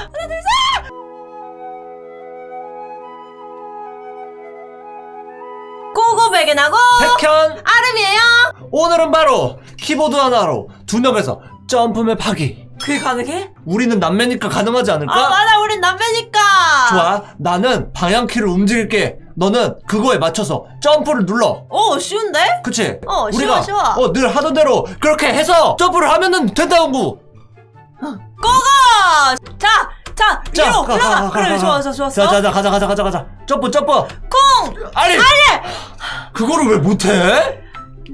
하나 둘 셋. 고고백연하고 백현 아름이에요. 오늘은 바로 키보드 하나로 두 명에서 jump map 하기 그게 가능해? 우리는 남매니까 가능하지 않을까? 아 맞아 우린 남매니까. 좋아 나는 방향키를 움직일게 너는 그거에 맞춰서 점프를 눌러 오 쉬운데? 그치? 어, 쉬워, 우리가 쉬워. 어, 늘 하던 대로 그렇게 해서 점프를 하면은 된다고 고고. 자. 자, 위로 가, 올라가. 가, 가, 그래, 가, 좋아, 가. 좋아, 좋았어. 자, 자, 자, 가자, 가자, 가자, 가자. 점프, 점프. 쿵, 아니, 아니, 그거를 왜 못해?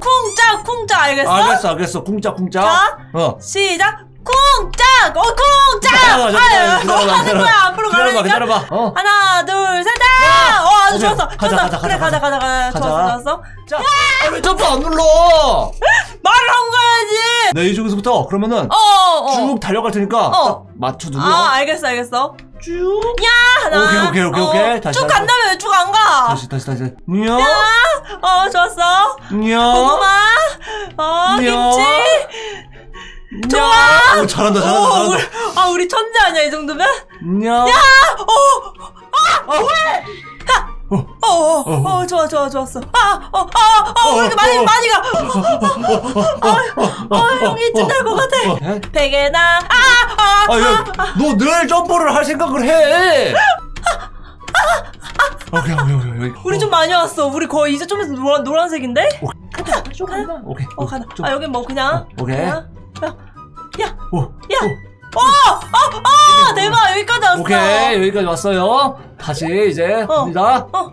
쿵짝, 쿵짝, 알겠어? 알겠어, 알겠어. 쿵짝, 쿵짝. 자. 어. 시작. 쿵짝, 어, 아유, 기다려봐, 뭐 하는 기다려봐. 거야? 앞으로 기다려봐, 가라니까. 기다려봐. 어. 하나, 둘, 셋, 다. 어, 아주 오케이. 좋았어, 가자, 좋았어. 가자, 그래, 가자, 가자, 가자, 가자. 좋았어, 좋았어. 자, 아, 왜 점프 안 눌러? 말을 하고 가야지. 네, 이쪽에서부터 그러면은 어, 어. 쭉 달려갈 테니까 어. 딱 맞춰 눌러. 아, 알겠어, 알겠어. 쭉. 야, 하나. 오케이, 오케이, 오케이, 어, 오케이. 다시, 쭉. 간다며 왜쭉 안 가? 다시, 다시, 다시. 냐, 야, 어, 좋았어. 냐, 고구마, 어, 야. 김치. 냐. 좋아. 오, 잘한다, 어, 잘한다, 우리, 잘한다. 아, 우리 천재 아니야, 이 정도면? 냐. 아, 어, 아, 왜? 어. 어, 어, 어, 어, 좋아, 좋아, 좋았어. 아, 어, 어, 어, 왜 이렇게 많이, 어. 많이 가? 어, 어, 형이 찐할 것 같아. 에? 베개나, 아, 아, 아, 야, 너 늘 점프를 할 생각을 해. 오케이, 오케이, 오케이, 오케이. 우리 좀 많이 왔어. 우리 거의 이제 좀 있으면 노란, 노란색인데? 가자, 가자. 오케이. 어. 좀- 아, 여기 뭐, 그냥. 어, 오케이. 그냥. 야, 야, 오, 야. 오. 어, 어, 어, 대박. 여기까지 왔어. 오케이 여기까지 왔어요. 다시 이제 어. 갑니다. 어,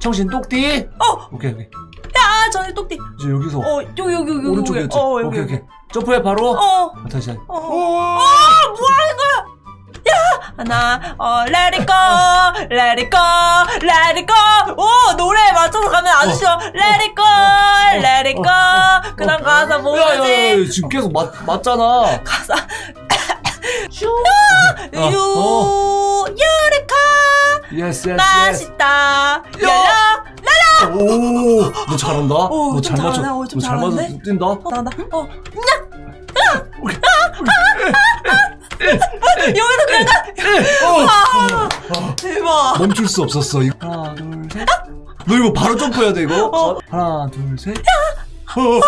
청신 똑띠. 어, 오케이 오케이. 야, 저기 똑띠. 이제 여기서 어, 여기, 여기, 여기. 오른쪽이었지. 어, 여기. 오케이. 오케이. 점프해 바로. 어, 다시 다시. 어, 어, 어, 뭐 하는 거야? 야, 하나, 어, let it go, let it go, let it go. 오, 노래에 맞춰서 가면 아주 어. 쉬워. let it go, let it go. 그 다음 가사 야, 야, 야, 뭐지? 지금 계속 맞 맞잖아. 가사. 슈, 어, 유, 유리카. yes yes. 맛있다. 랄라. 오, 너 잘한다. 오, 너좀잘 맞춰. 너잘 맞춰? 뛴다. 어, 나간다. 어, 여기서 그냥 가. 어. 아, 대박. 멈출 수 없었어. 이거. 하나 둘 셋. 너 이거 바로 점프해야 돼 이거. 어. 하나 둘 셋. 어. 뭐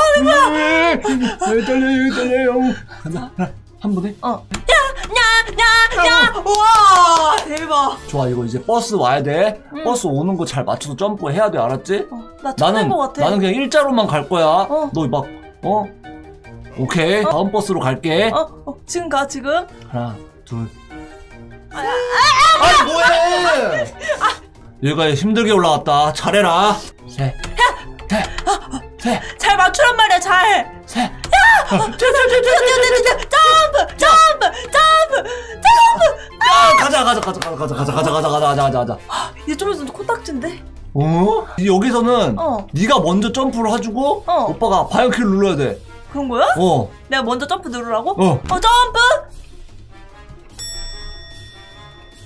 하는 거야? 여기 떨려 여기 떨려요. 간다. 하나, 한 번에. 어. 야, 야, 야. 우와, 대박. 좋아 이거 이제 버스 와야 돼. 응. 버스 오는 거 잘 맞춰서 점프해야 돼 알았지? 어, 나 나는 것 같아. 나는 그냥 일자로만 갈 거야. 어. 너 막 어? 오케이 다음 버스로 갈게. 어, 어, 지금 가, 지금. 하나 둘. 아, 아, 아니 뭐해? 얘가 힘들게 올라왔다. 잘해라. 셋. 셋. 셋. 잘 맞추란 말이야, 잘. 셋. 점프, 점프, 점프, 점프. 야 가자 가자 가자 가자 가자 가자 가자 가자 가자 가자 가자. 이제 좀 있으면 코딱지인데? 어? 여기서는 어. 네가 먼저 점프를 해주고 어. 오빠가 방향키를 눌러야 돼. 그런 거야? 어. 내가 먼저 점프 누르라고? 어. 어, 점프!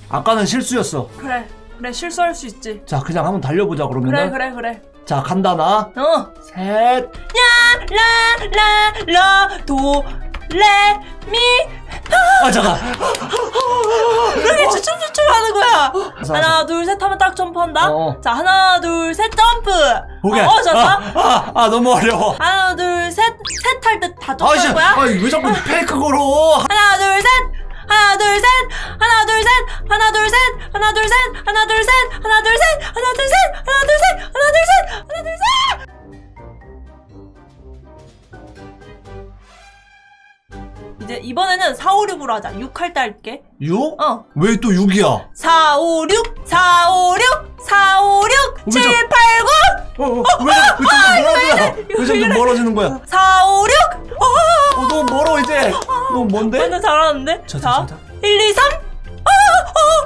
아까는 실수였어. 그래, 그래, 실수할 수 있지. 자 그냥 한번 달려보자 그래, 그러면은. 그래, 그래. 자 간다 나. 어. 셋. 라, 라, 라, 도, 레, 미. 아 잠깐. 왜 이렇게 주춤주춤 하는 거야? 하나, 둘, 셋 하면 딱 점프한다? 어. 자, 하나, 둘, 셋 점프! 오케이. 어, 어, 좋았어? 아, 아, 아, 너무 어려워. 하나, 둘, 셋, 셋 할 때다 아, 씨, 점프할 거야? 아, 왜 자꾸 fake 걸어? 하나, 둘, 셋! 하나, 둘, 셋! 하나, 둘, 셋! 하나, 둘, 셋! 하나, 둘, 셋! 하나, 둘, 셋! 하나, 둘, 셋! 하나, 둘, 셋! 하나, 둘, 셋! 하나, 둘, 셋! 하나, 둘, 셋! 이제 이번에는 4, 5, 6으로 하자. 6할 때 할게. 6? 어. 왜 또 6이야? 4, 5, 6! 4, 5, 6! 4, 5, 6! 왜 7, 저- 8, 9! 어, 어, 왜, 자꾸- 왜 자꾸 멀어지냐? 왜 자꾸 이래. 멀어지는 거야? 4, 5, 6! 어! 어, 너무 멀어, 이제. 너무 뭔데? 완전 잘하는데? 자, 자, 자, 자, 자. 1, 2, 3!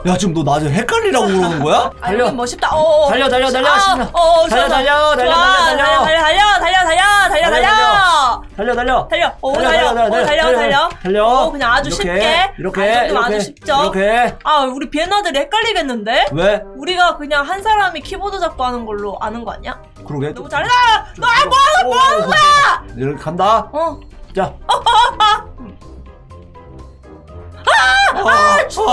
야, 지금 너 나중에 헷갈리라고 그러는 거야? 아, 뭐 쉽다. 어, 어. 달려, 달려, 달려, 아. 어, 달려, 달려. 달려, 달려, 달려, 달려, 달려, 달려, 달려, 달려, 달려, 달려, 달려. 달려, 오, 달려, 달려, 달려, 오, 달려, 달려, 달려, 달려. 오, 그냥 아주 쉽게. 이렇게, 아, 이 이렇게, 아주 쉽죠. 이렇게. 아, 우리 비엔나들이 헷갈리겠는데? 왜? 우리가 그냥 한 사람이 키보드 잡고 하는 걸로 아는 거 아니야? 그러게. 너무 잘했다! 너, 아, 뭐 하는, 뭐 하는 거야! 이렇게 간다. 어, 자. 아, 추워. 아, 추워.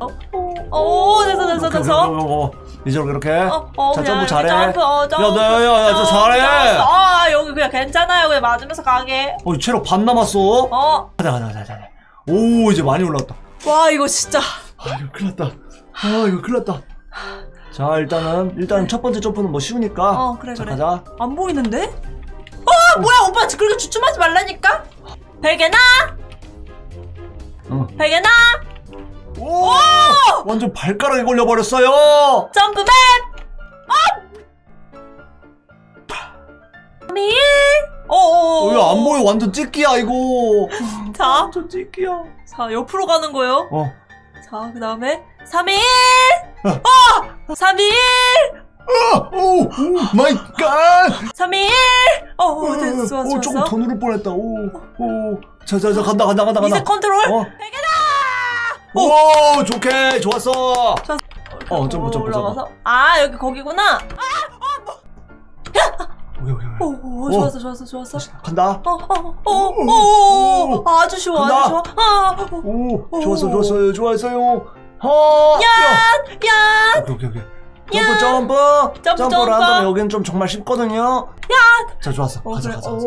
어, 어, 어, 됐어, 됐어, 됐어. 이제 이렇게. 어, 어, 자, 점프 잘해. 점프, 어, 점프. 야, 나, 야, 야, 저 잘해. 아, 여기 그냥 괜찮아요. 그냥 맞으면서 가게. 어, 체력 반 남았어. 어, 가자, 가자, 가자, 가자. 오, 이제 많이 올라왔다. 와, 이거 진짜. 아, 이거 큰일 났다. 아, 이거 큰일 났다. 자, 일단은, 일단 첫 번째 점프는 뭐 쉬우니까. 어, 그래, 자, 그래. 가자. 안 보이는데? 어, 뭐야, 오빠 그렇게 주춤하지 말라니까? 베개나? 어. 베개나? 오! 완전 발가락에 걸려버렸어요! 점프맨! 미 어, 어어어. 이거 안 보여. 완전 찍기야, 이거. 자, 완전 찍기야. 자, 옆으로 가는 거예요. 어. 자, 그 다음에 3일! 어! 3일! 어, 오, 오, 마이 갓! 3일! 어, 어, 됐어, 좋았어, 오, 조금. 더 누를 뻔했다. 오, 오. 자, 자, 자, 간다, 간다, 간다, 간다. 이제 컨트롤? 어. 베개나! 오, 좋게, 좋았어. 좋았어. 어, 점프, 점프, 올라가서. 아, 여기 거기구나. 오케이, 오케이, 오, 오케이. 오, 좋았어, 좋았어, 좋았어. 간다. 어, 어, 어, 어, 어, 어, 아주 간다. 아주 쉬워. 아, 어, 어. 오, 좋았어, 좋았어요, 좋았어요. 하, 야, 야! 오케이, 오케이, 오케이. 점프, 점프. 점프, 점프를 점프. 한다면 여기는 좀 정말 쉽거든요. 야. 자, 좋았어. 어, 가자. 가자, 가자.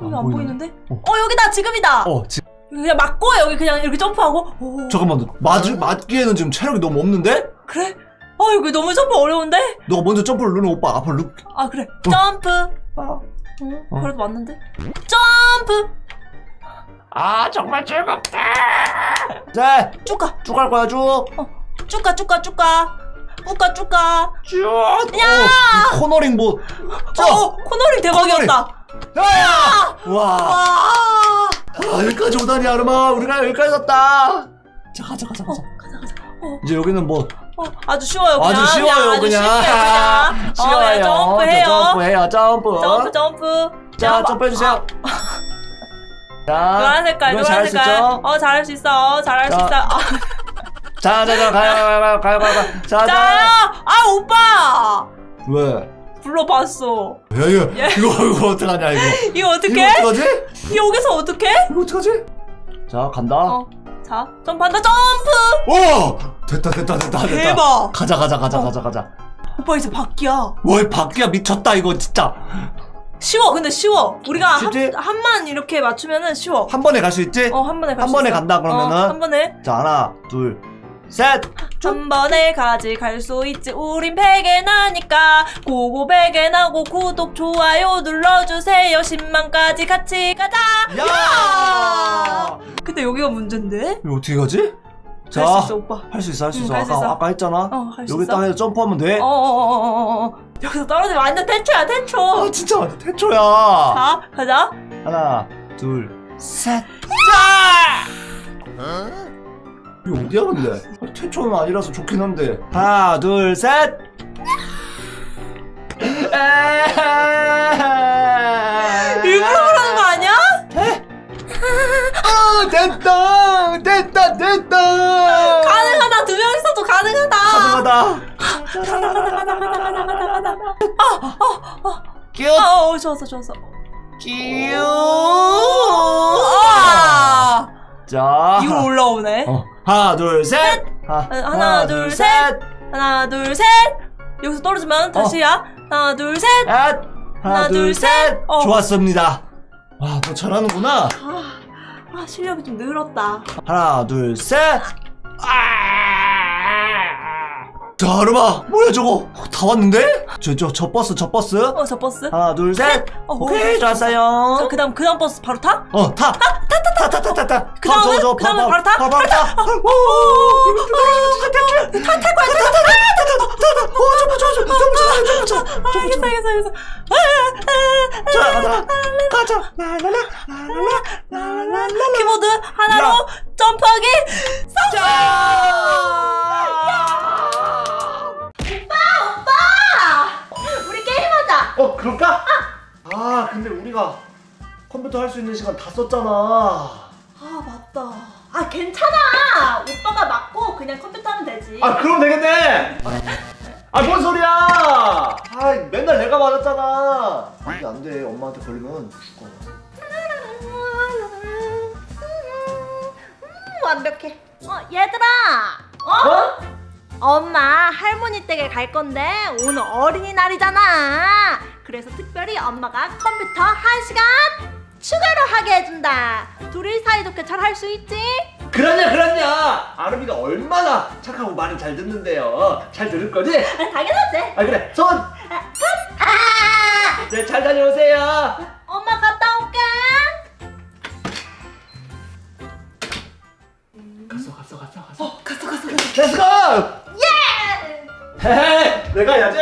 어. 여기 안 보이네. 보이는데? 어. 어, 여기다, 지금이다. 어, 지, 그냥 맞고, 여기 그냥 이렇게 점프하고. 오. 잠깐만. 맞, 맞기에는 지금 체력이 너무 없는데? 그래? 어, 이거 너무 점프 어려운데? 너가 먼저 점프를 누르면 오빠 앞으로 누. 아, 그래. 점프. 아, 응, 어. 그래도 맞는데? 점프! 아, 정말 즐겁다. 자, 쭉 가. 쭉 갈 거야, 쭉. 쭉 가, 쭉 가, 쭉 가. 쭉 가, 쭉 가. 쭉. 야! 이 코너링 뭐. 자, 어, 코너링 대박이었다. 야! 와. 와. 아, 여기까지 오다니, 아름아. 우리가 여기까지 왔다. 자, 가자, 가자, 어, 가자. 가자, 가자. 어, 이제 여기는 뭐. 어, 아주 쉬워요, 그냥. 아주 쉬워요, 아주 그냥. 쉽게 그냥. 어, 그냥 점프해요. 자, 점프해요, 점프. 점프, 점프. 자, 점프. 점프해주세요. 자, 노란 색깔, 노란 수 색깔. 어, 잘할 수 있어. 잘할 수 자. 있어. 아, 자, 자, 자, 가요, 가요, 가요, 가요, 가요. 자, 자. 자요! 아, 오빠! 왜? 불러봤어. 야, 이거, 이거, 이거 어떡하냐, 이거. 이거 이거 어떡해? 어떡하지? 여기서 어떡해? 이거 어떡하지? 자, 간다. 어, 자, 점프한다, 점프! 오! 됐다, 됐다, 됐다, 됐다. 대박! 가자, 가자, 가자, 어. 가자, 가자. 오빠 이제 바뀌야. 와, 바퀴야 미쳤다, 이거 진짜. 쉬워, 근데 쉬워. 우리가 한? 한만 이렇게 맞추면은 쉬워. 한 번에 갈 수 있지? 어, 한 번에 갈한수 번에 있어. 간다, 그러면은? 어, 한 번에. 자, 하나, 둘, 셋. 한 번에 가지 갈 수 있지 우린 베개나니까 고고 베개나고 구독 좋아요 눌러주세요 10만까지 같이 가자 야! 근데 여기가 문제인데? 이거 어떻게 가지? 자, 할 수 있어 오빠 할 수 있어, 할수 응, 있어. 할수 아까, 있어. 아까 했잖아. 어할수 여기 있어 딱 해서 점프하면 돼. 어어어어어어 여기서 떨어지면 완전 태초야 태초 아, 진짜 완전 태초야. 자 가자 하나, 둘, 셋. 자! 이거 어디야, 근데? 아, 태초는 아니라서 좋긴 한데. 하나, 둘, 셋. 일부러 그러는 거 아니야? 아, 됐다! 됐다, 됐다! 가능하다 두명 있어도 가능하다 가능하다. 뀨! 아, 어 좋았어 좋았어 뀨! 아 자. 이거 올라오네 어, 하나, 둘, 셋! 하, 하나, 둘, 셋! 하나 둘 셋 여기서 떨어지면 다시야 하나 둘셋 셋! 하나, 둘, 둘, 셋! 셋! 어. 좋았습니다. 와, 너 잘하는구나. 아, 아 실력이 좀 늘었다 하나, 둘, 셋! 자, 아름아! 뭐야, 저거? 어, 다 왔는데? 저, 저, 저 버스, 저 버스. 어 저 버스 하나, 둘, 셋! 어, 오케이, 어, 좋았어요. 자 그다음 그 다음 버스 바로 타? 어, 타! 타, 타, 타, 타, 타, 타. 그 다음은? 저, 저, 그 다음은 바- 바로 타? 바- 바로 타! 오! 탈 거야 탈 거야 오, 아 알겠어 알겠어 알겠어 자. 라라라, 라라라, 라라라. 키보드 하나로 야. 점프하기 성 어, 그럴까? 아, 근데 우리가 컴퓨터 할 수 있는 시간 다 썼잖아. 아 맞다 아 괜찮아 오빠가 맞고 그냥 컴퓨터 하면 되지 아, 그럼 되겠네. 아, 뭔 소리야? 아, 맨날 내가 맞았잖아. 이게 안 돼. 엄마한테 걸리면 죽어. 완벽해. 어, 얘들아. 어? 어? 엄마 할머니 댁에 갈 건데 오늘 어린이날이잖아. 그래서 특별히 엄마가 컴퓨터 한 시간 추가로 하게 해준다. 둘이 사이좋게 잘 할 수 있지? 그럼요 그럼요 아름이가 얼마나 착하고 말을 잘 듣는데요 잘 들을 거지? 아, 당연하지. 아 그래 손! 아! 네 잘 다녀오세요 엄마 갔다 올게. 갔어 갔어 갔어 갔어 어, 갔어, 갔어, 갔어. Let's go! 예! 헤헤 내가 해야지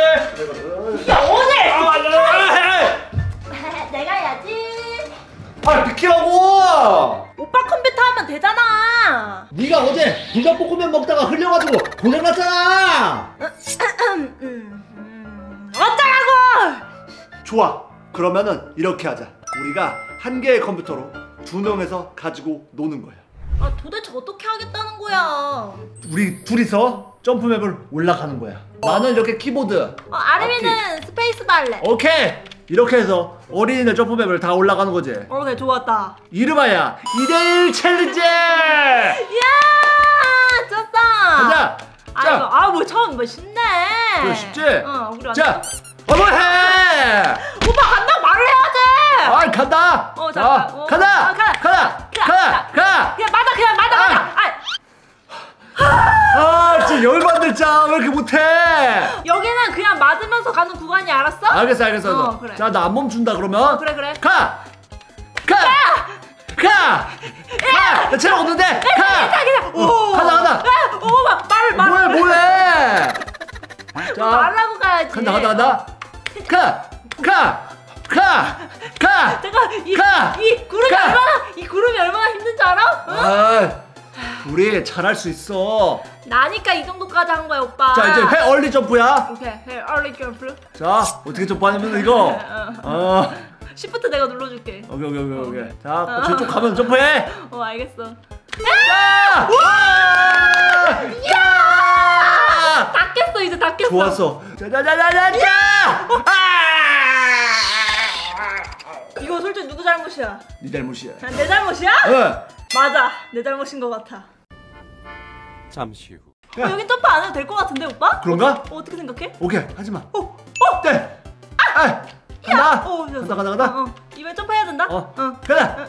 야, 오늘! 아 맞아 내가 해야지. 아 비키라고 오빠 컴퓨터 하면 되잖아. 네가 어제 불닭볶음면 먹다가 흘려가지고 고장났잖아. 어쩌라고! 좋아 그러면은 이렇게 하자 우리가 한 개의 컴퓨터로 두 명에서 가지고 노는 거야 아, 도대체 어떻게 하겠다는 거야? 우리 둘이서 점프맵을 올라가는 거야 나는 이렇게 키보드 어, 아름이는 space bar를. 오케이 이렇게 해서 어린이날 점프맵을 다 올라가는 거지 오케이, 좋았다. 이름하야 2대1 챌린지 이야! 졌어! 가자 아이고, 자, 아, 뭐 처음 뭐 쉽네. 그래, 쉽지? 어, 우리 자 완전- 어머 해 오빠 간다 말을 해야지. 아 간다 어, 자 잠깐. 어, 가자 아, 가. 가자 가, 가자 가 그냥 맞아, 그냥 맞아, 아. 맞아. 아, 아 진짜 열받을 짱왜 이렇게 못해 여기는 그냥 맞으면서 가는 구간이 알았어? 알겠어 알겠어 어, 알겠어 그래. 자 나 안 멈춘다 그러면 어, 그래, 그래. 가! 가! 가! 가! 나 체력 없는데 가! 그냥 오. 가자 가자 아, 오, 막 말을 말. 뭐해 뭐해 자 말라고 가야지. 간다 간다 간다 가! 가! 가! 가! 잠깐 이, 가! 이 구름이 가! 얼마나 이 구름이 얼마나 힘든 줄 알아? 응? 아 우리 잘할 수 있어 나니까 이 정도까지 한 거야 오빠. 자 이제 회 얼리 점프야 오케이 해 얼리 점프. 자 어떻게 점프하냐면 이거 어 시프트 내가 눌러줄게. 오케이 오케이 오케이 오케이 자 저쪽 가면 점프해 어 알겠어. 자! 와! 야! 다 깼어 이제 다 깼어. 좋았어. 자자자자자! 아! 이거 솔직히 누구 잘못이야? 네 잘못이야. 아, 내 잘못이야? 어. 맞아 내 잘못인 것 같아. 잠시 후. 어, 여기 점프 안 해도 될 것 같은데 오빠? 그런가? 어, 어떻게 생각해? 오케이 하지 마. 어, 어, 네. 아! 간다. 어, 간다 간다 간다. 어, 어. 이번엔 점프해야 된다. 어. 어. 간다.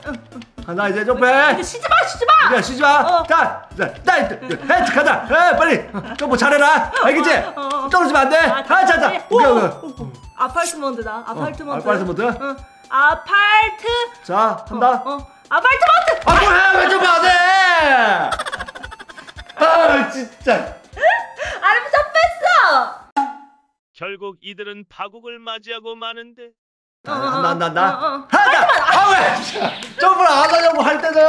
간다 이제 점프해. 이제 쉬지 마, 쉬지 마. 야 쉬지 마. 어. 자, 자, 나 헤트 가자. 에 빨리. 점프 잘해라. 알겠지? 어, 어, 어. 떨어지면 안 돼. 아, 아, 자, 자. 다시. 오케이 오, 오케이. 오, 오. 아파트먼트다. 아파트먼트. 아파트먼트? 응. 아파트. 자, 한다. 어, 어. 아파트먼트. 아 뭐해? 왜안 해? 아 진짜. 아름 점프했어. 결국 이들은 파국을 맞이하고 마는데 어. 한다 아왜 점프를 안 하냐고 할 때는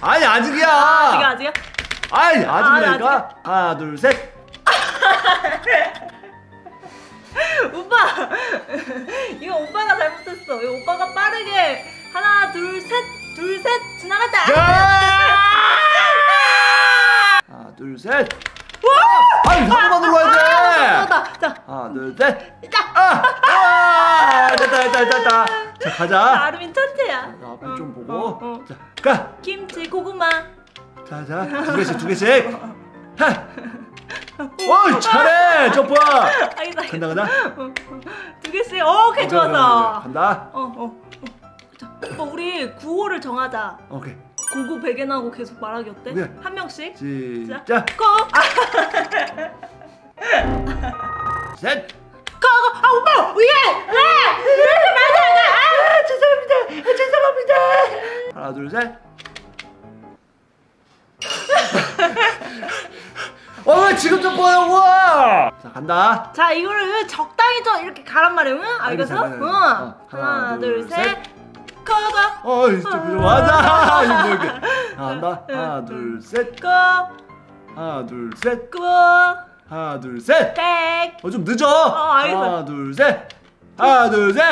아니 아직이야 아직이야, 아직이야. 아니 아, 아직이라니까 하나 둘셋 오빠. 이거 오빠가 잘못했어. 이거 오빠가 빠르게 하나, 둘, 셋, 둘, 셋 지나갔다. 하나 둘셋 아니 한번만 눌러야 돼 자, 자, 하나 둘 셋 자. 아, 아 됐다 됐다 됐다 자 가자 아름인 천재야. 자, 앞에 좀 어, 보고 어, 어. 자 가 김치, 고구마. 자 자 두 개씩 두 개씩 하 어이 잘해 점프 알겠어, 알겠어. 간다 간다 어, 어. 두 개씩. 어, 오케이, 좋았어. 간다 어, 어, 어. 자, 오빠 우리 구호를 정하자. 오케이 고고 베개나고 계속 말하기 어때? 네. 한 명씩. 시작 고! 아, 셋 고! 고! 아, 오빠! 왜! 왜! 왜 맞아! 아, 죄송합니다. 아, 죄송합니다. 하나 둘셋 어왜 지금 좀 보여고 자 간다 자, 이거를 적당히 좀 이렇게 가란 말이야. 응? 알겠어? 알겠어, 응. 알겠어. 어, 하나, 하나, 둘, 둘, 셋. 셋. 고고! 어이 좀 맞아 이거 뭐 이렇게 간다 하나 둘셋 고! 하나 둘셋 고! 하나 둘셋 백! 어좀 늦어 어, 알겠어. 하나 둘셋 하나 둘셋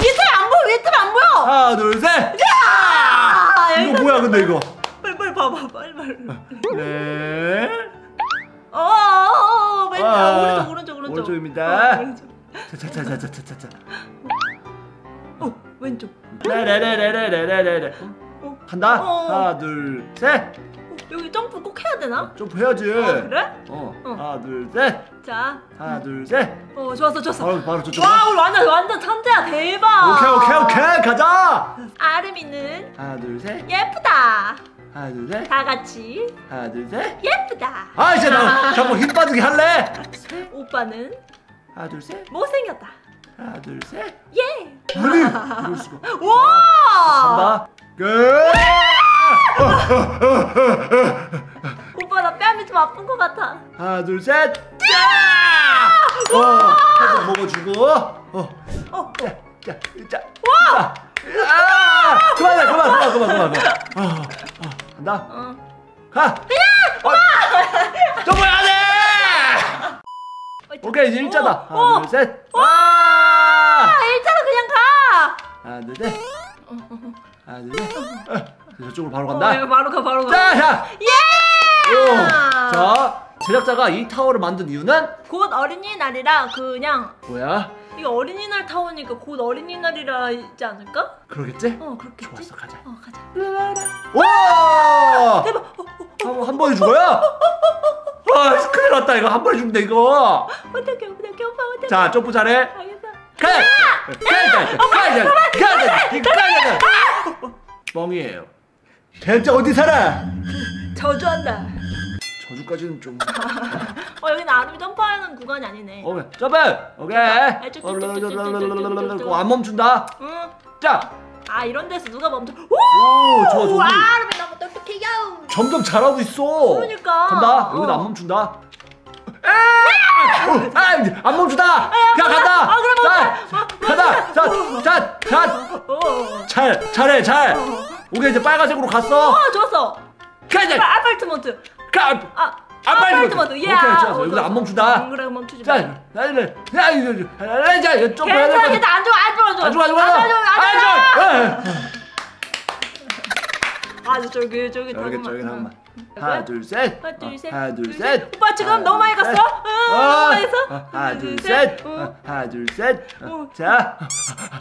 위에 안 보여! 위에 안 보여! 하나 둘셋 아, 이거 뭐야 근데 이거 빨리 봐봐 빨리 빨리 네 어, 어, 어, 왼쪽 아, 오른쪽 오른쪽 오른쪽 오른쪽입니다. 어, 오른쪽 자자자자자자자자 어 왼쪽 레레레레레레레레 어 간다. 어. 하나, 둘, 셋. 여기 점프 꼭 해야 되나? 점프 해야지. 아, 그래? 어. 어. 하나, 둘, 셋. 자, 하나, 둘, 셋. 어 좋았어 좋았어. 바로 바로 저쪽. 와 우리 완전 완전 천재야 대박. 오케이, 오케이, 오케이. 가자. 아름이는 하나, 둘, 셋. 예쁘다. 하나, 둘, 셋. 다 같이 하나, 둘, 셋. 예쁘다. 아, 이제 나 자꾸 힘 빠지게 할래. 오빠는 하나, 둘, 셋. 못생겼다. 하나, 둘, 셋. 예. 아니, 이럴 수가. 와. 간다. 끝. 오빠 나 뺨이 좀 아픈 것 같아. 하나, 둘, 셋. 야! 어, 한번 먹어주고. 어. 어. 자, 자, 자. 와! 아! 그만해, 그만, 그만, 그만, 그만, 그만. 어, 어, 간다. 어. 가. 어. 좀 뭐야 돼? 오케이, 이제 일자다. 어, 하나, 어. 둘, 셋. 와! 아 일자로 그냥 가. 하나, 둘, 셋. 하나, 둘, 셋. 어, 저쪽으로 바로 어, 간다. 이거 바로 가 바로 가. 자, 자. 예. 오. 자, 제작자가 이 타워를 만든 이유는 곧 어린이날이라 그냥 뭐야? 이거 어린이날 타워니까 곧 어린이날이라 있지 않을까? 그러겠지? 어 그렇겠지. 좋았어, 가자. 어 가자. 와! 대박. 어, 어, 한, 한 번에 죽어요? 아, 큰일 났다. 이거 한 번에 죽는다, 이거. 어떡해 어떡해 오빠 어떡해. 자, 점프 잘해. 알겠어. 가! 가! 가! 가! 가! 가! 가! 뻥이에요. 대체 어디 살아? 저주한다. 거주까지는 좀. 어 여기는 아름이 점프하는 구간이 아니네. 어, 오케이 점프. 오케이. 쭉쭉, 쭉쭉, 쭉쭉, 쭉쭉, 쭉쭉. 안 멈춘다. 응. 자. 아 이런 데서 누가 멈춰? 오, 오 좋아 좋아. 아름이 너무 똑똑해요. 점점 잘하고 있어. 그러니까. 간다. 어. 여기도 안 멈춘다. 아! 아, 아 안 멈추다. 아, 야 간다. 아 그래 멈춰. 아, 간다. 자, 어. 자, 자. 잘, 잘해, 잘. 오케이 이제 빨간색으로 갔어. 어, 좋았어. 가자. 아파트먼트. 가. 아 아파트먼트. 예. 오케이, 좋았어. 어, 좋았어. 안 멈춘다. 응, 그래 멈추지 자, 마. 나는, 야, 이거, 야, 자, 될 괜찮아 것 괜찮아 안 좋아 안 좋아 안 좋아 안 좋아, 안 좋아. 안 좋아 안 좋아 안 좋아. 아주 쫄깃쫄깃 쫄깃쫄깃하구만. 하나, 둘, 셋. 하나 둘 셋. 하나, 둘, 둘, 셋. 오빠 지금 너무 많이 둘, 갔어? 너무 많이 했어? 어, 하나, 둘, 셋. 응. 어, 하나, 둘, 셋. 어, 어. 자,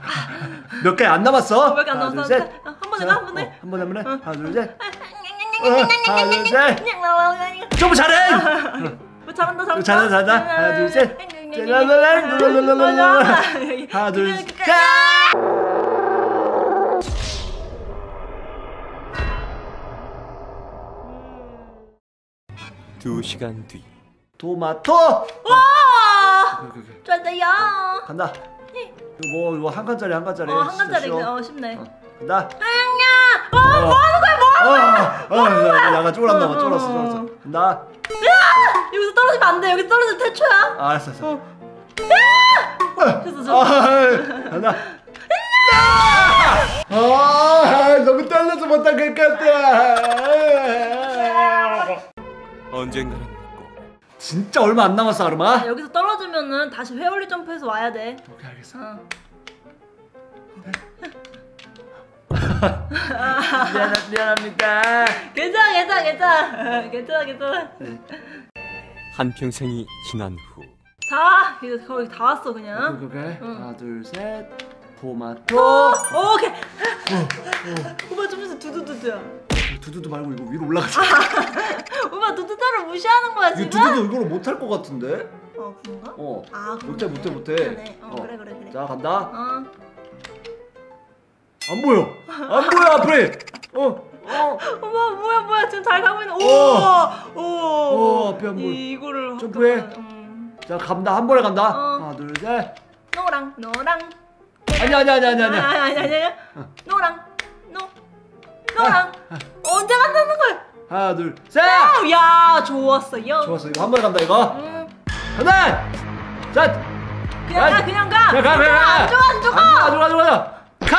몇 개 안 남았어? 몇 개안 하나, 남았어? 둘, 셋. 어, 한 번에 자, 가, 한 번에? 어, 한 번에, 한 번에. 응. 하나, 둘, 셋. 하나, 둘, 셋. 좀 잘해. 뭐 잘한다 잘한다 잘한다, 잘한다. 하나, 둘, 셋. 하나, 둘, 셋. 두 시간 뒤 토마토. 와. 쩐다요 간다. 이거 뭐 이거 한 칸짜리 한 칸짜리. 어한 쉬워. 어 쉽네 어, 간다. 하영야 어 뭐 하는 거야 뭐 어, 어, 야, 약간 쫄았나 봐. 어, 쫄았어, 어, 쫄았어. 어. 간다. 여기서 떨어지면 안 돼 여기 떨어지면 태초야 아, 알았어, 알았어. 됐어 아, 됐어 간다. 아, 너무 떨려서 못할 것 같아. 언젠가는 꼭 진짜 얼마 안 남았어, 아르마. 아, 여기서 떨어지면은 다시 회오리 점프해서 와야 돼 오케이, 알겠어. 어. 미안, 미안합니다. 괜찮아 괜찮아 괜찮아 괜찮아 괜찮아 한평생이 지난 후 자 이제 거의 다 왔어 그냥 오케이, 오케이. 응. 하나, 둘, 셋. 토마토. 오케이 오빠 좀 있어 두두두두야 두두두 말고 이거 위로 올라가자. 오빠 두두두를 무시하는 거야 지금? 두두두 이거를 못할 것 같은데? 어 그런가? 어. 아 못해, 못해, 못해. 어, 어. 그래 그래 그래 자, 간다. 어 안 보여. 안 보여, 앞에. 어, 어. 어머 뭐야 뭐야 지금 잘 가고 있는 어. 오오 어, 앞에 안 보여. 이거를 점프해. 음. 자, 간다. 한 번에 간다. 어. 하나, 둘, 셋. 노랑 노랑 아니, 아니, 아니, 아니, 아, 아니. 아니 아니 아니 노랑 노 노랑 언제 간다는 거야? 하나, 둘, 셋. 아, 야 좋았어요. 좋았어. 이거 한 번에 간다, 이거. 음, 간다. 자, 그냥 가 야, 그냥 가. 야, 가, 가, 가. 안 좋아 안 좋아. 안 좋아, 좋아, 좋아. 가.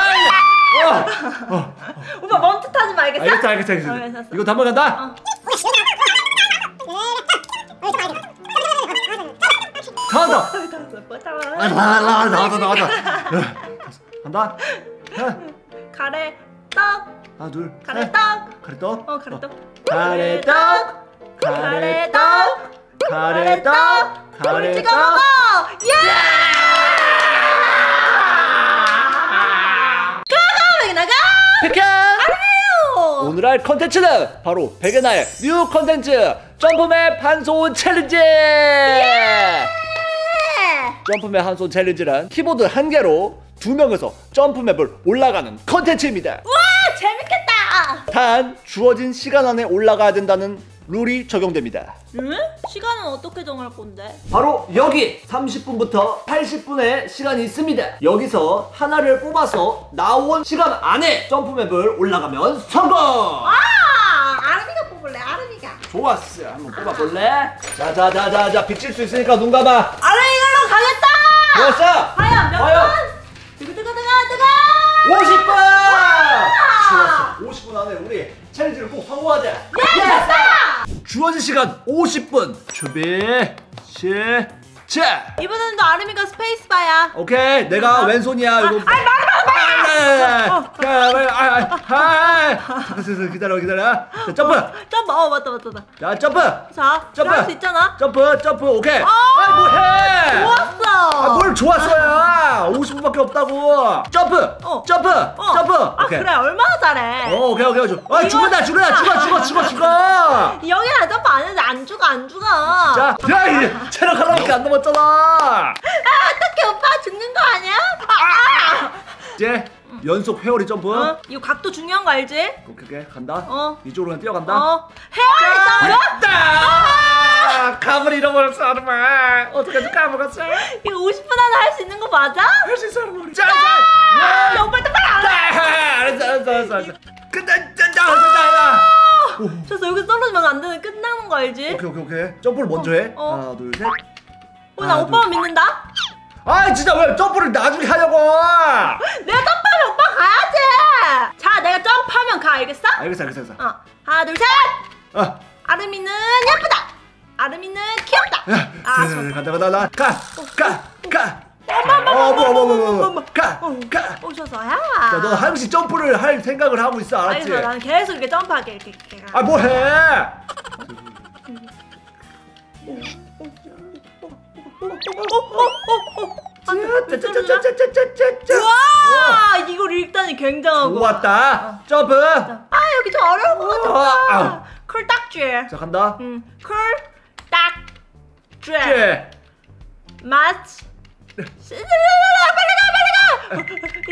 어. 어. 오빠 멈칫하지 마 알겠어? 알겠어, 알겠어, 알겠어. 어. 이거 한번 간다. 어. 간다. 어, 아, 나, 나, 나가자, 나가자. 간다. 하나, 가래 떡 하나, 둘, 가래 셋. 떡. 가래 떡. 어 가래 떡. 가래 떡. 가래 떡. 가래떡. 우리 찍어 가래떡. 먹어. 예! 가가 왜 나가? 백현. 아니에요. 오늘 할 컨텐츠는 바로 백예나의 new 컨텐츠 점프맵 한손 챌린지 네. 점프맵 한손 챌린지란 키보드 한 개로 두 명에서 점프맵을 올라가는 컨텐츠입니다 와 재밌겠다. 단 주어진 시간 안에 올라가야 된다는 룰이 적용됩니다 응? 시간은 어떻게 정할 건데? 바로 여기 30분부터 80분의 시간이 있습니다. 여기서 하나를 뽑아서 나온 시간 안에 점프맵을 올라가면 성공! 아 아름이가 뽑을래 아름이가. 좋았어. 한번 뽑아볼래? 자자자자자 비칠 수 있으니까 눈 감아. 아름이 이걸로 가겠다. 좋았어. 과연 몇 과연 분? 뜨거 뜨거 뜨거 뜨거. 50분! 좋았어. 50분 안에 우리 챌린지를 꼭 성공하자. 예, 됐어! 주어진 시간 50분. 준비 시작. 이번에는 또 아름이가 스페이스바야. 오케이 내가 왼손이야 이거. 아이 말해 말해. 아아아아 기다려 기다려. 자 점프. 점프. 어 맞다 맞다 맞다. 자 점프. 자, 점프. 할수 있잖아. 점프 점프 오케이. 아, 아 뭐해? 좋았어. 아뭘 좋았어요? 50분밖에 없다고. 점프. 어. 점프. 어. 점프. 아 오케이. 그래 얼마나 잘해. 어 오케이 오케이 오케이. 아 죽는다 죽는다 죽어 죽어 죽어 죽어. 여기는 점프 안 했는데 안 죽어 안 죽어. 자야이 체력 하나밖에 안 남았 잖아 아 어떻게 오빠 죽는 거 아니야? 아, 아. 이제 연속 회오리 점프 어? 이거 각도 중요한 거 알지? 오케이 간다 어. 이쪽으로 그냥 뛰어간다 어. 헤어리 점프. 됐다! 감을 잃어버렸어, 아르마. 어떡하지, 까먹었어? 할 이거 50분 안에 할 수 있는 거 맞아? 수 있어, 아르마. 자, 자! 야, 오빠 또 빨리 안 해. 알았어, 알았어, 알았어, 알았어. 끝내, 짠, 알았어, 짠. 그래서 여기 떨어지면 안 되는 끝나는 거 알지? 오케이, 오케이, 오케이. 점프를 먼저 해. 어. 하나, 둘, 셋. 어, 나 오빠만 믿는다. 아, 진짜 왜 점프를 나중에 하냐고! 내가 점프하면 오빠 가야지. 자, 내가 점프하면 가, 알겠어? 알겠어, 알겠어, 알겠어. 어, 하나, 둘, 셋. 아, 아름이는 예쁘다. 아름이는 귀엽다. 야, 아. 자, 간다, 간다, 간다. 가, 가, 가. 어, 뭐, 뭐, 뭐, 뭐, 뭐. 가, 가. 오셔서야. 자, 너 한국씩 점프를 할 생각을 하고 있어, 알았지? 알겠어, 나는 계속 이렇게 점프할게, 이렇게. 이렇게. 아, 뭐 해? 와 이걸 읽다니 굉장하고 좋았다 점프 아 여기 좀 어려운 거 같아 쿨딱쥐 자 간다 응. 딱쥐 마치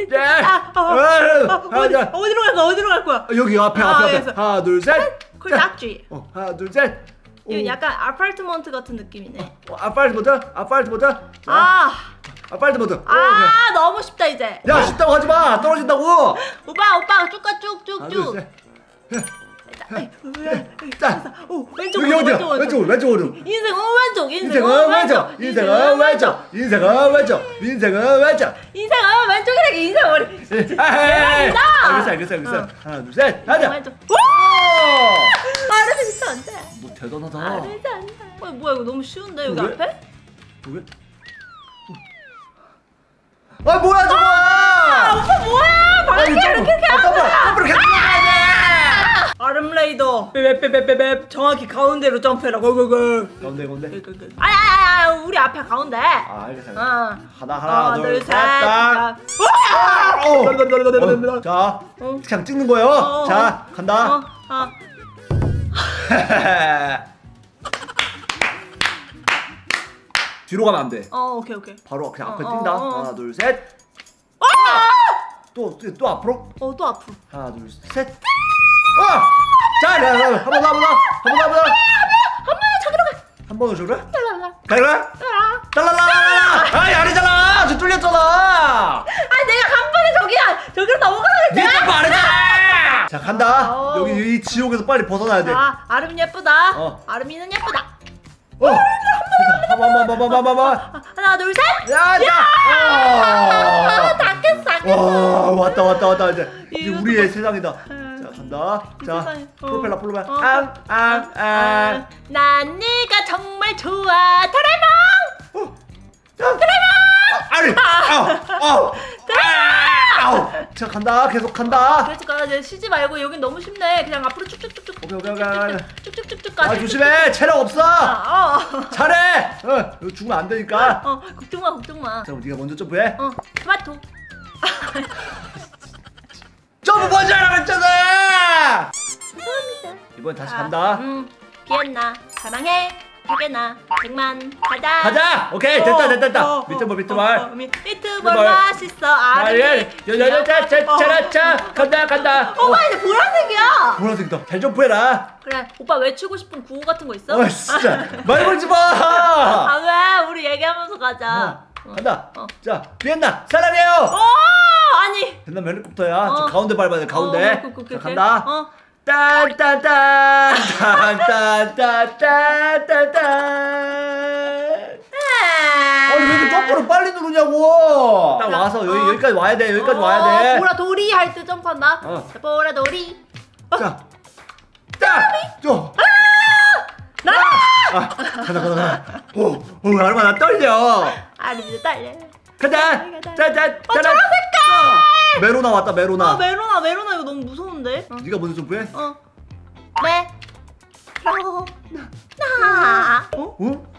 빨리 가 빨리 가 어디, 어디로 갈 거야 어디로 갈 거야 여기 앞에 앞에 하나 둘셋 쿨딱쥐 하나 둘셋 이거 오. 약간 아파트먼트 같은 느낌이네. 어, 아파트 모드 아파트 모드. 자, 아, 아파트 모드. 오, 아, 너무 쉽다 이제. 야 쉽다고 하지 마. 떨어진다고. 오빠, 오빠 쭉가 쭉쭉쭉. 셋. 자, 자. 오, 왼쪽 오른쪽? 왼쪽 왼쪽 왼쪽 오른. 인생은 인생은 왼쪽, 왼쪽, 인생은 왼쪽, 인생은 왼쪽, 인생은 왼쪽. 인생은 왼쪽이래, 인생 우리. 아, 대박이다! 알겠어, 알겠어, 알겠어. 어. 하나, 둘, 셋, 가자. 왼쪽. 대단하다. 돼. 어, 뭐야 이거 너무 쉬운데 여기 왜? 앞에? 왜? 아 뭐야 저거? 오빠 뭐야? 방금 이렇게 이렇게 아, 하고. 점프를 계속 해야 아름 레이더. 빼빼빼빼빼 정확히 가운데로 점프해라. 고고고. 돼. 가운데 가운데. 아니 아니 아니 우리 앞에 가운데. 아 알겠어. 어. 하나 하나 둘둘 셋. 셋. 딱. 자. 어. 어, 자, 어. 그냥 찍는 거예요. 어, 어. 자, 간다. 어, 어. 뒤로 가면 안 돼. 어 오케이 오케이. 바로 그냥 앞에 어, 뛴다. 어, 어. 하나 둘 셋. 또또 앞으로. 어 또 앞으로. 하나 둘 셋. 어! 자, 자, 자, 한번 더, 한번 더, 한번 더, 한번 더. 한번 저기로 가. 한 번더 줄래? 랄랄라. 가라. 달랄라. 아이 아니잖아. 저 뚫렸잖아. 아 내가 한 번에 저기야 저기로 넘어가라 네 그랬잖아. 점프 안 했잖아. 자 간다. 어. 여기 이 지옥에서 빨리 벗어나야 돼. 어. 자 아름이 예쁘다. 어. 아름이는 예쁘다. 한번한번한번한번 하나 둘 셋. 야, 야. 아, 다 깼어 다 깼어. 와, 왔다 왔다 왔다 이제 이제 우리의 봐. 세상이다. 음. 자 간다. 자 세상에. 어. 프로펠러 프로펠러. 어. 앙앙 앙. 난 네가 정말 좋아 도라에몽. 아, 아니. 아우 아우. 아우! 자 간다. 계속 간다. 그렇지 가 이제 쉬지 말고 여긴 너무 쉽네. 그냥 앞으로 쭉쭉쭉쭉. 오케이, 오케이, 오케이. 쭉쭉쭉쭉, 가. 아 조심해. 체력 없어. 아, 어. 잘해. 어 죽으면 안 되니까. 어, 어 걱정마 걱정마. 자 그럼 네가 먼저 점프해. 어 토마토 점프 먼저 하라고 했잖아. 죄송합니다. 이번 다시 간다. 음, 비엔나. 사랑해. 두개나. 백만. 가자. 가자! 오케이 됐다 됐다 됐다. 어, 어, 어, 미트볼 미트볼. 미트볼 맛있어. 아래 여자자자자자 간다 간다. 오빠 이제 보라색이야. 보라색이다. 잘 점프해라. 그래 오빠 외치고 싶은 구호 같은 거 있어? 어 진짜. 말 걸지 마아왜? 우리 얘기하면서 가자. 간다. 자 비엔나 사랑해요. 아니. 됐나 멜리콥터야. 어. 가운데 밟아야 돼. 가운데. 간다. 어. 딴딴딴딴딴딴딴딴딴 아니 왜 이렇게 점프를 빨리 누르냐고 딱 와서 어? 여기, 어. 여기까지 와야 돼 여기까지 어, 와야 돼 보라돌이 할 때 점프한다 어. 보라돌이 어. 자 자! 아! 아! 나! 아, 가자 가자 가자 어, 어, 오! 오 아르마 나 떨려 아르마 떨려 가자! 가자! 가자! 어, 자라 색깔! 메로나 왔다 메로나 아 메로나 메로나 이거 너무 무서운데 어. 네가 먼저 점프해? 어 네. 어. 나. 어? 어?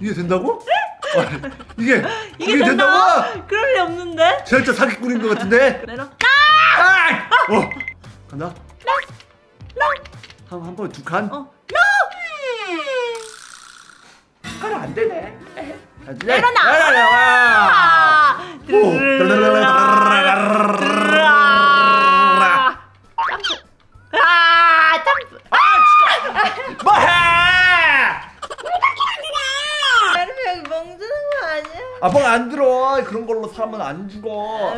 이게 된다고? 네? 아니, 이게 이게, 된다고? 그럴 리 없는데? 진짜 사기꾼인 것 같은데? 내려. 아! 아! 어. 간다. 한한 번에 두 칸. 어. No. 하나 안 되네. 일어나! 아, 점프! 아, 점프! 아, 진짜! 뭐해! 아빠가 안 들어. 그런 걸로 사람은 안 죽어.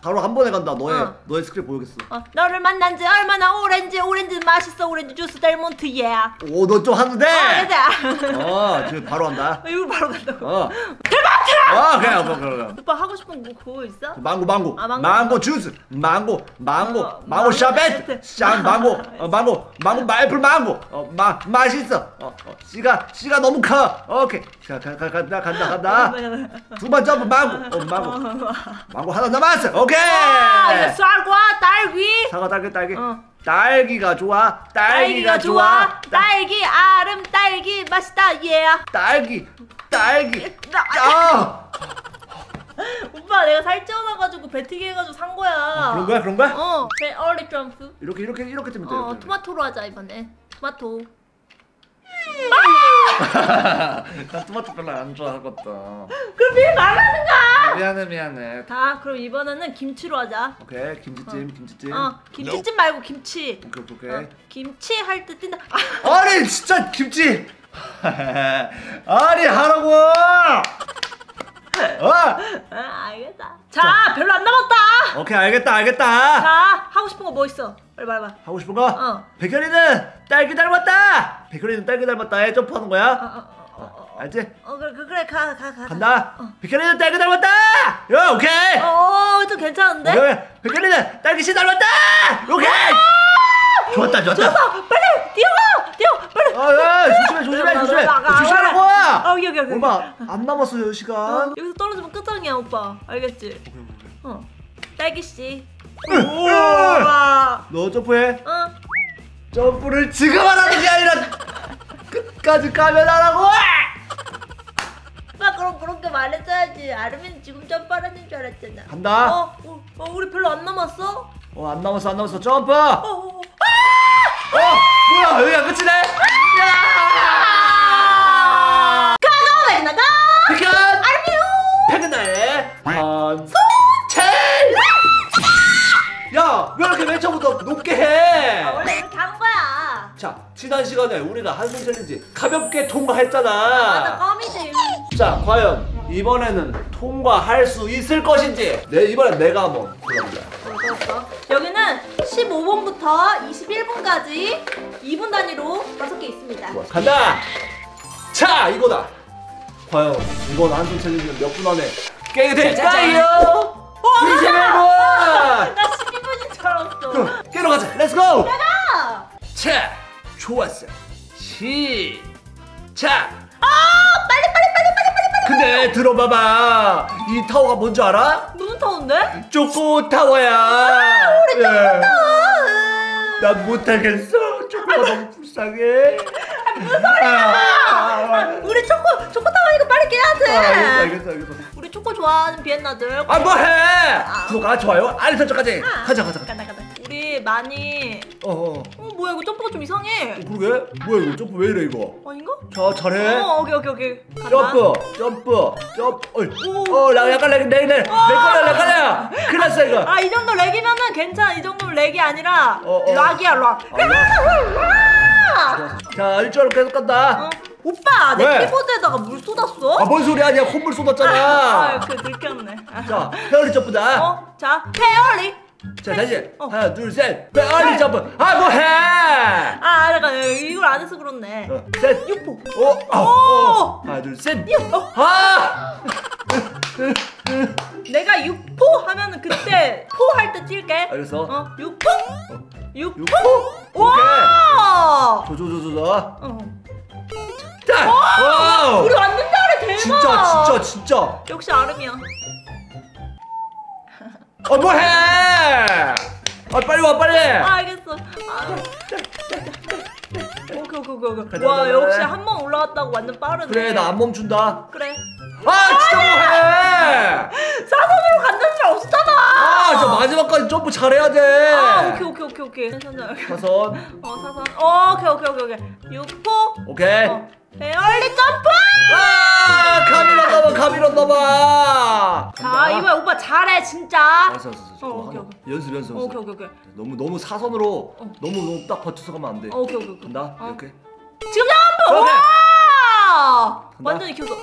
바로 한 번에 간다 너의 어. 너의 스크립 보여겠어. 어, 너를 만난 지 얼마나 오렌지 오렌지 맛있어 오렌지 주스 델몬트 예. 아, 오 너 좀 하는데 그래. 어 지금 바로 한다. 이거 바로 간다고. 어. 대박 어 그래 그래 그래 그래. 오빠 하고 싶은 거 그거 있어? 망고 망고. 아, 망고. 망고 주스. 망고 망고. 어, 망고 샤베트. 망고. 어, 망고. 망고 마이플 망고. 어마 맛있어. 어, 어 씨가 씨가 너무 커. 오케이. 가가 간다 간다 간다 두번 점프 망고 어 망고 망고 하나 남았어 오케이 아, 이거 쌀과 딸기. 사과 딸기 딸기 어. 딸기가 좋아 딸기가 좋아 딸기 아름 딸기 맛있다 예. 딸기 딸기 나- 아 오빠 내가 살쪄나가지고 배트기 해가지고 산 거야. 그런 거야 그런 거야 어. 배 얼리 점프. 이렇게 이렇게 이렇게 뜨면 돼 어 이렇게. 토마토로 하자 이번에. 토마토. 나 토마토 별로 안 좋아하거든 그럼 비 말하는가? 미안해 미안해 자 그럼 이번에는 김치로 하자. 오케이 김치찜 김치찜 어 김치찜 말고 김치. 오케이 오케이 어, 김치 할 때. 아, 아니 진짜 김치 아니 하라고 어 아, 알겠다. 자, 별로 안 남았다. 오케이 알겠다 알겠다 자 하고 싶은 거 뭐 있어? 빨리 말해봐. 하고 싶은 거 어. 백현이는 딸기 닮았다 백현이는 딸기 닮았다 에 점프하는 어, 거야 어, 어, 어, 알지 어, 그래, 그래, 그래, 가, 가, 가. 간다 어. 백현이는 딸기 닮았다 야 오케이 어, 좀 괜찮은데? 오케이 백현이는 딸기 씨 닮았다 오케이 좋았다 좋았다 좋았어, 빨리 뛰어가. 아, 야, 조심해, 조심해, 조심해. 조심하라고! 어, 여기, 여기, 여기. 엄마, 안 남았어요, 시간. 어, 여기서 떨어지면 끝장이야, 오빠. 알겠지? 어, 딸기 씨. 너 점프해. 어, 점프를 지금 하라는 게 아니라 끝까지 가면 하라고! 나 그럼 그렇게 말했어야지. 아르민 지금 점프하라는 줄 알았잖아. 간다. 어, 어, 어, 우리 별로 안 남았어? 어, 안 남았어, 안 남았어. 점프! 어, 어, 어, 어. 뭐야, 여기가 끝이네? 야! 가가 왜 나가? 백현! 아르민우. 백은나의 한, 칠! 야, 왜 이렇게 맨 처음부터 높게 해? 아, 원래 이렇게 하는 거야. 자, 지난 시간에 우리가 한손 챌린지 가볍게 통과했잖아. 맞아, 껌이지. 자, 과연 이번에는 통과할 수 있을 것인지. 네, 이번엔 내가 한번 불러보자. 좋았어. 여기는 15분부터 21분까지 2분 단위로 6개 있습니다. 좋아, 간다. 자, 이거다. 과연 이번 한손 챌린지는 몇 분 안에 깨게 될까요? 21분. 나 12분인 줄 알았어. 그럼 깨러 가자. let's go. 야! 자, 좋았어. 시작. 아, 빨리 빨리 빨리 빨리 빨리 빨리. 근데 들어봐봐. 이 타워가 뭔지 알아? 무슨 타운데? 쪼꼬 타워야. 우리 쪼꼬 아, 난 못하겠어. 쪼꼬가 너무 불쌍해. 무슨 소리야? 우리 초코 초코 타워 이거 빨리 깨야 돼. 알겠어, 알겠어, 알겠어. 우리 초코 좋아하는 비엔나들. 아, 뭐해? 구독과 좋아요, 알림 설정까지. 아, 가자, 가자, 가자. 간다 간다. 우리 많이 어, 어. 어 뭐야 이거 점프가 좀 이상해 그러게? 뭐야 이거 점프 왜 이래 이거? 아닌가? 자 잘해. 어 오케이 오케이 오케이 간다. 점프, 점프, 점프. 어이. 오. 어, 나 약간 lag, lag, lag, lag 걸려, lag 걸려. 큰일 났어 이거. 아 이 정도 lag이면은 괜찮아 이 정도면 lag이 아니라 어, 어. rock이야 rock 아, 자, 일자로 계속 간다. 어? 오빠 내 왜? 키보드에다가 물 쏟았어? 아, 뭔 소리야? 내가 콧물 아, 쏟았잖아. 그 들켰네 자, fairy 점프다. 어? 자 fairy 자, 다시. 어. 하나, 둘, 셋. fairy 점프. 아, 뭐 해? 아 잠깐 이걸 안 해서 그렇네 어, 셋. 육포 오, 어, 오! 어. 하나, 둘, 셋. 어, 아! 내가 육포 하면은 그때 포 할 때 뛸게 알겠어. 어? 육포? 육포? 육포? 와! 저, 저, 저, 저, 저. 어. 자! wow! 우리 완전 잘해 대박 진짜, 진짜, 진짜. 역시 아름이야 어, 뭐 해? 아, 빨리 와, 빨리. 아 알겠어 아. 오케이 오케이 오케이 오케이 가자, 와 가자, 역시. 한 번 올라왔다고 완전 빠르네 그래, 나 안 멈춘다. 그래 아, 진짜 뭐 해? 사선으로 간다는 줄 없었잖아 아, 저 마지막까지 점프 잘해야 돼. 아 오케이 오케이 오케이 오케이 사선 사선. 어 사선 어 오케이 오케이 오케이 오케이 육포 오케이. 어 에얼리 점프 아, 카미로 넘어, 카미로 넘어. 자 이번에 오빠 잘해 진짜 알았어, 알았어, 알았어. 어, 어, 오케이, 하나. 연습, 연습, 어, 연습. 오케이 오케이 오케이 너무 너무 사선으로 어. 너무 너무 딱 버텨서 가면 안 돼. 어, 오케이 오케이 오케이 간다. 어. 이렇게. 지금 점프 오케이. 와 완전 익혀서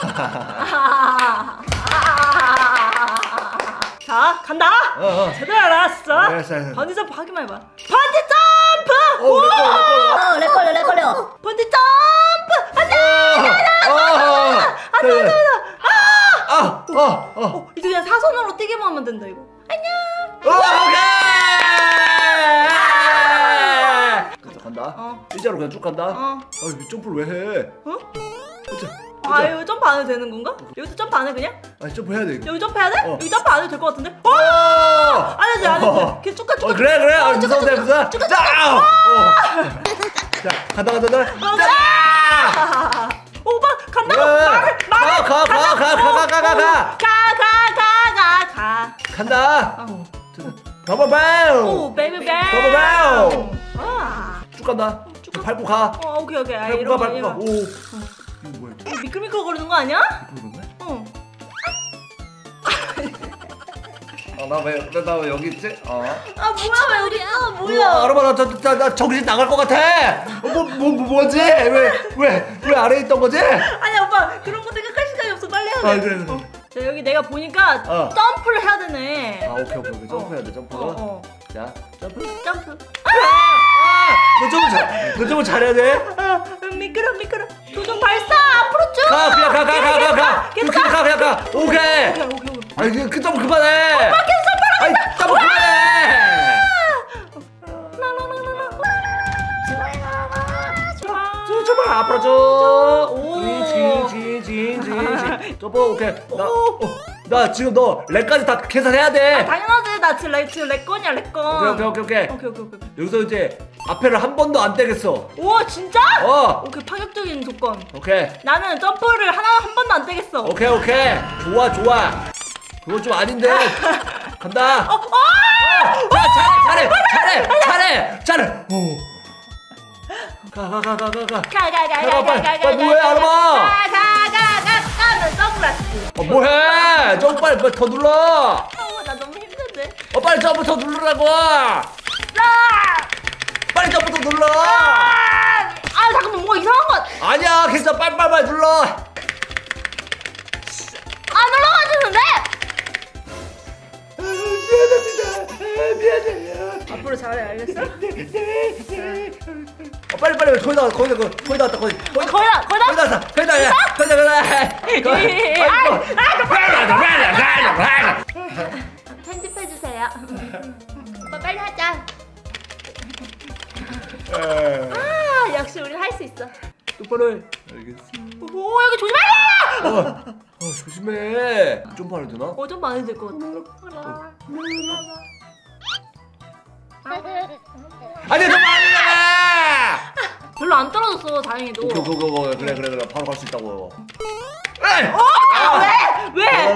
자 간다 어, 어. 제대로 알았어 알았어, 알았어. 번지 점프 하기만 해봐 번지 점프 어, lag 걸려, lag 걸려. 어, lag 걸려 lag 걸려 번지 점프 안돼 어, 어, 안돼 안돼 아 아, 아, 아. 어, 이제 그냥 사선으로 뛰기만 하면 된다 이거 안녕 오. 가자, 간다. 어. 일자로 그냥 쭉 간다. 어. 아, 이 점프를 왜 해? 어? 아. 이거 점프 안 해도 되는 건가? 여기도 점프 안 해 그냥? 아, 점프 해야 돼 이거. 여기 점프 해야 돼? 어. 여기 점프 안 해도 될 것 같은데? 어! 어. 안 해도 돼, 안 해도 돼. 어. 그냥 쭉 가, 쭉어 가. 그래 그래 아, 어, 무서워 쭉 가, 자, 어. 자 간다 간다 간다 자 오빠 간다. 네. 말을 말을 가, 가, 가, 가, 가, 가, 가, 가, 가. 가가가가 가. 간다 어. 바바바우 oh baby 베. 바바바우 와. 쭉 간다. 밟고 가 어 오케이 오케이. 아, 밟고 가거 밟고. 가오 이거 뭐야 이거 이거 미끌미끌 거리는 거 아니야? 그러네 어. 아 나 왜 나 왜 여기 있지 어 아 뭐야 왜 여기 있어? 뭐야 뭐야? 아르마 나, 저, 저, 나 정신 나갈 것 같아 어, 뭐, 뭐, 뭐 뭐 지 왜 왜 왜 아래에 있던 거지 아니 오빠 그런 거 생각할 시간이 없어 빨리 해야 돼. 아, 그래, 그래. 어. 자 여기 내가 보니까 어. 점프를 해야 되네. 아 오케이 오케이 오케이 점프해야 돼 점프 어, 어. 자 점프 점프. 너 점프 잘, 너 점프 잘해야 돼. 아, 미끄러 미끄러. 도전 발사 앞으로 쭉. 가, 그냥 가, 가, 가, 가, 가. 계속 그냥 가, 그냥 가. 오케이. 오케이 오케이 오케이. 아니, 그, 그 점프 그만해. 아니, 점프 그만해. 저, 점프 앞으로 쭉. 오. 진, 진, 진, 진, 진. 점프 오케이. 나, 어, 나 지금 너 lag까지 다 계산해야 돼. 당연하지 나 지금 lag 지금 lag 건이야 lag 건. 오케이, 오케이, 오케이, 오케이. 오케이 오케이. 여기서 이제 앞에를 한 번도 안 떼겠어. 오 진짜? 어, 오케이 파격적인 조건. 오케이. 나는 점프를 하나 한 번도 안 떼겠어. 오케이 오케이 좋아 좋아 그건 좀 아닌데 간다 어, 어! 자 잘해 잘해 잘해 잘해 잘해 가 가 가 가 가가 가가가가가가가. 빨리, 빨리 뭐해, 아름아? 가가가가가 까는 선글라스. 어 뭐해 점프 빨리 빨리 더 눌러 어우 나 너무 힘든데. 어 빨리 점프 더 누르라고 아! 빨리 점프 더 눌러 아! 아 잠깐만 뭐 이상한 거. 아니야 괜찮아 빨리 빨리 빨리 눌러 안 올라가지는데? 미안합니다 미안해요 앞으로 잘해 알겠어. 어, 빨리 빨리 거기 다 거기 다 거기 다 왔다 거기 거기 거의 다 거의 거기 다. 다 왔다 거기 다 야, 거기 다 거기 다 편집해 주세요. 오빠 빨리 하자. 아 역시 우리 할 수 있어. 똑바로 해 알겠어 오 여기 조심해! 어, 어 조심해. 좀 봐도 되나? 어좀 많이 될것 같아. 아니 좀 아니야. 별로 안 떨어졌어 다행히도. 오케이 오케이 오케이 그래 그래 그래 바로 갈 수 있다고. 에이! 아, 왜? 왜?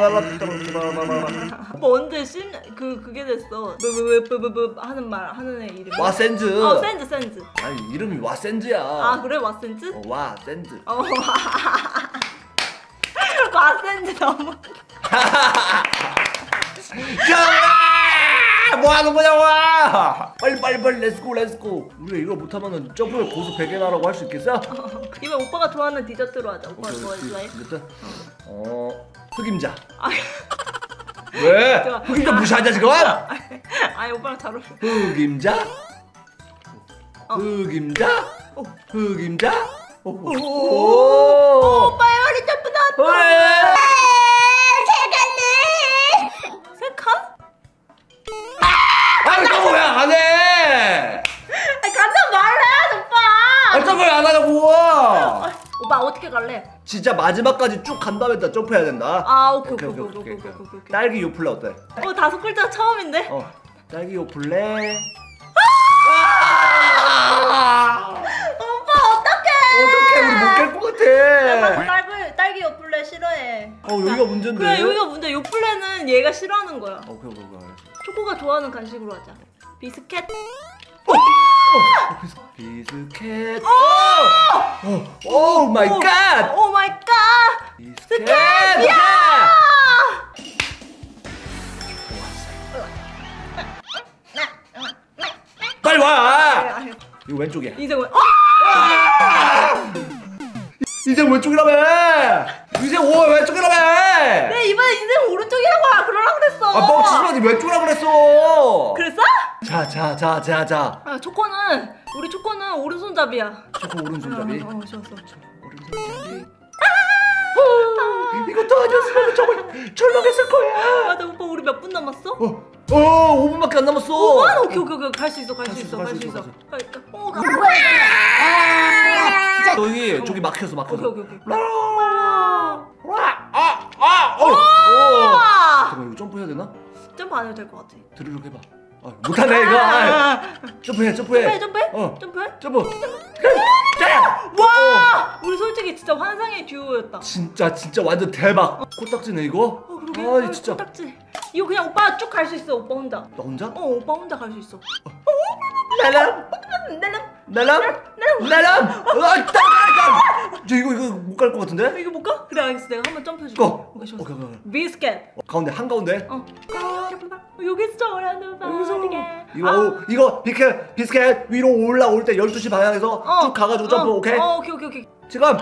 오빠 언제 씬그 그게 됐어 브브브브브 하는 말 하는 애 이름 와센즈. 어 센즈 센즈 아니 이름이 와센즈야. 아 그래 왓센즈? 어, 와센즈. 어 왓센즈 너무 야! 뭐 하는 거냐 와! 빨리 빨리 빨리 let's go let's go. 우리가 이거 못하면은 점프를 고수 100개 나라고 할 수 있겠어? 이번 오빠가 좋아하는 디저트로 하자 오빠 오케이, 뭐 오케이. 좋아해? 됐다. 어 흑임자. 아, 왜? 흑임자 무시하냐 지금? 아니 오빠랑 잘 어울려 흑임자? 어. 흑임자? 어. 흑임자? 오. 오, 오. 오빠 에어리 점프 나왔다 왜? 세 안 하냐고! 오빠 어떻게 갈래? 진짜 마지막까지 쭉 간 다음에 다 점프해야 된다. 아 오케이 오케이 오케이 오케이 오케이. 오케이, 오케이, 오케이. 딸기 요플레 어때? 어 다섯 글자 처음인데? 어 딸기 요플레. 아! 오빠 어떡해! 어떡해 우리 못깰것 같아. 그 딸기 딸기 요플레 싫어해. 어 여기가 문제인데. 그래 여기가 문제. 요플레는 얘가 싫어하는 거야. 오케이 오케이 오케이. 초코가 좋아하는 간식으로 하자. 비스켓. 어! 비스, 비스켓. 오! oh my god. Oh my god 비스켓. 야! 빨리 와. 이거 왼쪽이야. 인생 왜? 어! 이제 왼쪽이라며. 이제 오 왼쪽이라며. 내 이번에 인생 오른쪽이라고 하- 그러라 그랬어 아 뻥치지 마. 네 왼쪽이라 그랬어. 그랬어? 자, 자, 자, 자, 자. 아 초코는 우리 초코는 오른손잡이야 초코 오른손잡이. 어, 어, 좋았어 오른손잡이. 이것도 아니었으면 정말 절망했을 거야. 맞아 오빠 우리 몇 분 남았어? 어, 어, 5분밖에 안 남았어. 오, 아, 오케이 오케이 오케이 갈 수 있어 갈 수 있어 갈 수 있어 갈수 갈- 어, 가- 저기 저기 막혀서 막혀서. 오케이 오케이 오케이 라, 라, 아, 아, 어, 어. 아! 잠깐 이거 점프해야 되나? 점프 안 해도 될 것 같아 드르륵 해봐. 아, 못하네 이거. 아, 점프해, 점프해. 점프해 점프해 어, 점프해 점프. 자, 와 우리 솔직히 진짜 환상의 듀오였다 진짜 진짜 완전 대박. 코딱지네 이거. 어 그러게 아, 아, 진짜. 딱지? 이거 그냥 오빠 쭉 갈 수 있어 오빠 혼자. 나 혼자? 어 오빠 혼자 갈 수 있어. 날람, 날람 날람, 날람. 아, 따, 저 이거 이거 못 갈 것 같은데? 이거 못 가? 그래 알겠어. 내가 한번 점프해 줄게. 고. 오케이 좋았어. 오케이, 오케이. 비스켓 어, 가운데 한 가운데. 어. 여기서 저라는 여기서? 바디게 이거 오, 이거 비켓 비스켓 위로 올라올 때 12시 방향에서 쭉 가가지고 점프 오케이? 어 오케이 오케이 오케이. 지금? 어,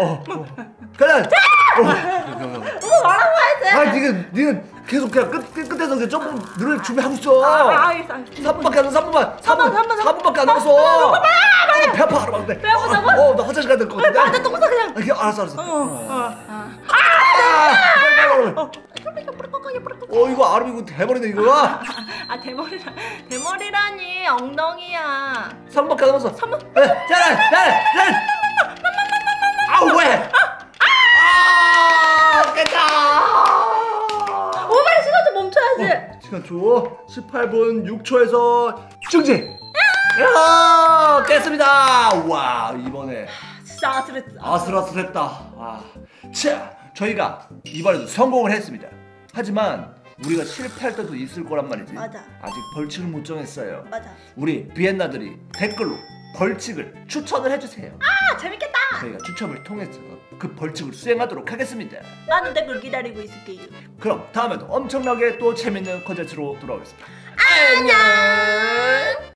어, 어. 그래 어, 오빠 말하고 해야지 아 니가 니가 계속 그냥 끝, 끝, 끝에서 그 점프 누를 준비하고 있어 아 알겠어 알겠어 3분밖에 안 남았어 3분만 삼 분, 삼 분, 삼 4분밖에 안 남았어 아, 배 아파 알아 배 아프다고? 어 나 화장실 가야 될것 같은데 나한테 똥싸 그냥 아, 알았어 알았어 어 어 아, 빨리, 빨리, 빨리. 어. 어 이거 아름 이거 대머리네 이거 아 대머리라 대머리라니 엉덩이야 3분밖에 안 남았어 삼 분? 네, 잘해 잘해 잘해 아우 왜 아, 깼다. 오 빨리 시간 좀 멈춰야지 시간 줘. 18분 6초에서 중지. 야, 깼습니다. 와, 이번에 진짜 아슬했어 아슬아슬했다. 아, 자, 저희가 이번에도 성공을 했습니다. 하지만 우리가 실패할 때도 있을 거란 말이지. 맞아. 아직 벌칙을 못 정했어요. 맞아 우리 비엔나들이 댓글로 벌칙을 추천을 해주세요. 아 재밌겠다 저희가 추첨을 통해서 그 벌칙을 수행하도록 하겠습니다. 나는 댓글 기다리고 있을게요 그럼 다음에도 엄청나게 또 재밌는 컨텐츠로 돌아오겠습니다. 안녕